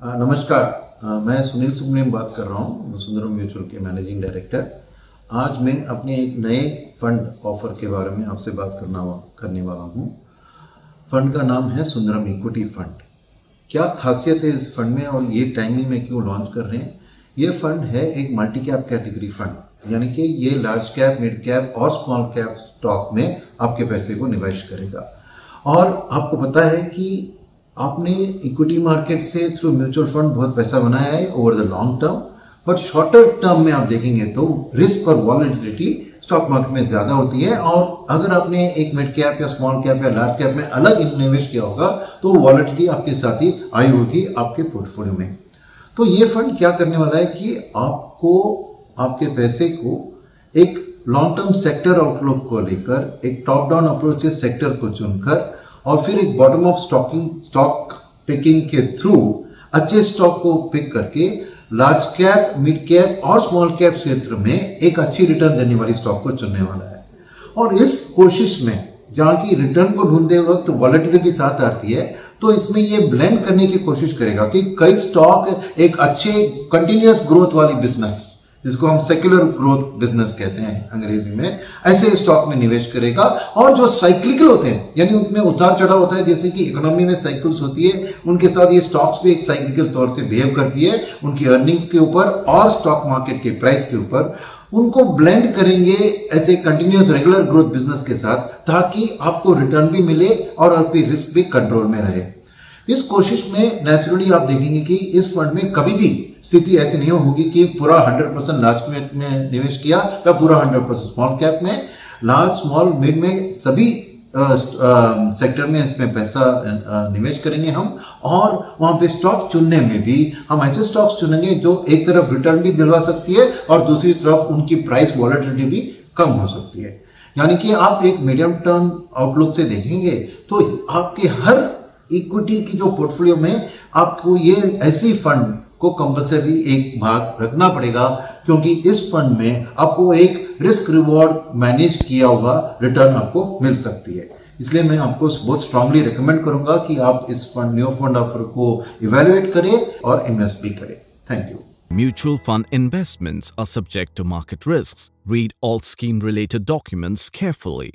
नमस्कार। मैं सुनील सुब्रमण्यम बात कर रहा हूँ सुंदरम म्यूचुअल के मैनेजिंग डायरेक्टर। आज मैं अपने एक नए फंड ऑफ़र के बारे में आपसे बात करना करने वाला हूँ। फंड का नाम है सुंदरम इक्विटी फंड। क्या खासियत है इस फंड में और ये टाइमिंग में क्यों लॉन्च कर रहे हैं? ये फंड है एक मल्टी कैप कैटेगरी फंड यानी कि ये लार्ज कैप मिड कैप और स्मॉल कैप स्टॉक में आपके पैसे को निवेश करेगा। और आपको पता है कि आपने इक्विटी मार्केट से थ्रू म्यूचुअल फंड बहुत पैसा बनाया है over the long term but shorter term में आप देखेंगे तो रिस्क और वॉलिटिलिटी स्टॉक मार्केट में ज़्यादा होती है और अगर आपने एक मिड कैप या स्मॉल कैप या लार्ज कैप में अलग निवेश किया होगा तो वॉलिटिलिटी आपके साथ ही आई होगी आपके पोर्टफोलियो में। तो ये फंड क्या करने वाला है कि आपको, आपके पैसे को एक लॉन्ग टर्म सेक्टर आउटलुक को लेकर, एक टॉप डाउन अप्रोच सेक्टर को चुनकर और फिर एक bottom of stocking stock picking के थ्रू अच्छे स्टॉक को पिक करके लार्ज कैप मिड कैप और स्मॉल कैप क्षेत्र में एक अच्छी रिटर्न देने वाली स्टॉक को चुनने वाला है। और इस कोशिश में जहाँ की रिटर्न को ढूंढते वक्त वॉलेटिलिटी साथ आती है तो इसमें ये ब्लेंड करने की कोशिश करेगा कि कई स्टॉक एक अच्छे कंटिन्यूस ग्रोथ वाली बिज़नेस जिसको हम सेक्युलर ग्रोथ बिज़नेस कहते हैं अंग्रेज़ी में, ऐसे स्टॉक में निवेश करेगा। और जो साइक्लिकल होते हैं, यानी उनमें उतार चढ़ाव होता है, जैसे कि इकोनॉमी में साइकिल्स होती है, उनके साथ ये स्टॉक्स भी एक साइक्लिकल तौर से बिहेव करती है, उनकी अर्निंग्स के ऊपर और स्टॉक मार्केट के प्राइस के ऊपर। उनको ब्लेंड करेंगे ऐसे कंटिन्यूस रेगुलर ग्रोथ बिज़नेस के साथ, ताकि आपको रिटर्न भी मिले और आपकी रिस्क भी कंट्रोल में रहे। इस कोशिश में नेचुरली आप देखेंगे कि इस फंड में कभी भी स्थिति ऐसी नहीं होगी कि पूरा 100 परसेंट लार्ज कैप में निवेश किया या पूरा 100 परसेंट स्मॉल कैप में। लार्ज स्मॉल मिड में सभी सेक्टर में इसमें पैसा निवेश करेंगे हम। और वहाँ पे स्टॉक चुनने में भी हम ऐसे स्टॉक्स चुनेंगे जो एक तरफ़ रिटर्न भी दिलवा सकती है और दूसरी तरफ़ उनकी प्राइस वॉलिटिलिटी भी कम हो सकती है। यानी कि आप एक मीडियम टर्म आउटलुक से देखेंगे तो आपके हर इक्विटी की जो पोर्टफोलियो में आपको ये ऐसी फंड को कंपलसरी एक भाग रखना पड़ेगा, क्योंकि इस फंड में आपको एक रिस्क रिवॉर्ड मैनेज किया हुआ रिटर्न आपको मिल सकती है इसलिए मैं आपको बहुत स्ट्रांगली रिकमेंड करूँगा कि आप इस फंड न्यू फंड ऑफ़र को इवेल्युएट करें और इन्वेस्ट भी करें thank you Mutual fund investments are subject to market risks. Read all scheme related documents carefully.